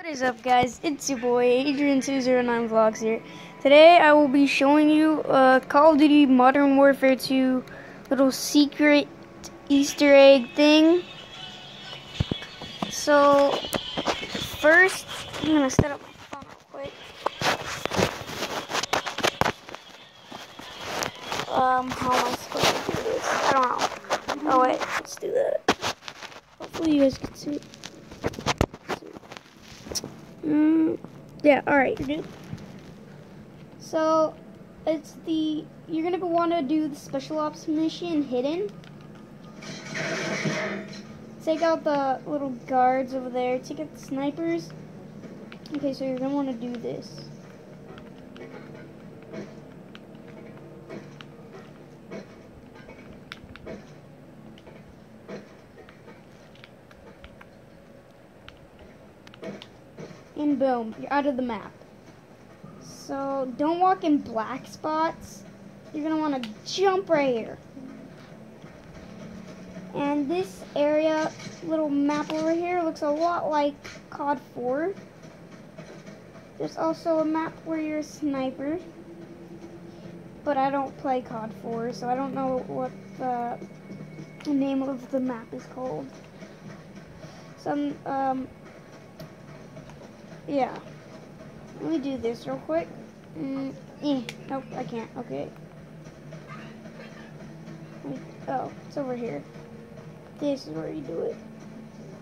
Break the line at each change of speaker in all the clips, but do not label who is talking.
What is up guys, it's your boy Adrian209 Vlogs here. Today I will be showing you uh, Call of Duty Modern Warfare 2 little secret Easter egg thing. So, first, I'm going to set up my phone real quick. Um, how am I supposed to do this? I don't know. Oh wait, let's do that. Hopefully you guys can see it. Yeah, alright. So, it's the, you're gonna want to do the special ops mission hidden. Take out the little guards over there, take out the snipers. Okay, so you're gonna want to do this. And boom, you're out of the map. So don't walk in black spots. You're gonna wanna jump right here. And this area, little map over here, looks a lot like COD 4. There's also a map where you're a sniper. But I don't play COD 4, so I don't know what the name of the map is called. Some, um, yeah. Let me do this real quick. Mm, eh, nope, I can't. Okay. Oh, it's over here. This is where you do it.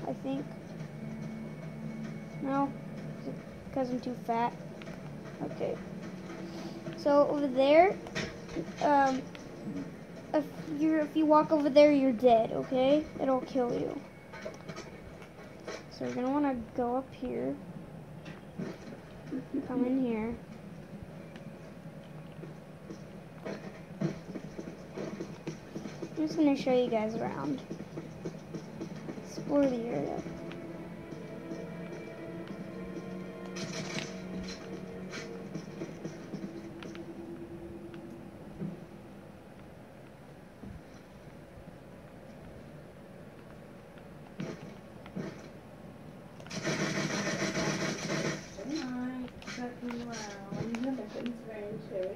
I think. No? Because I'm too fat? Okay. So over there, um, if you if you walk over there, you're dead. Okay, it'll kill you. So you're gonna want to go up here. Come in here. I'm just going to show you guys around. Explore the area.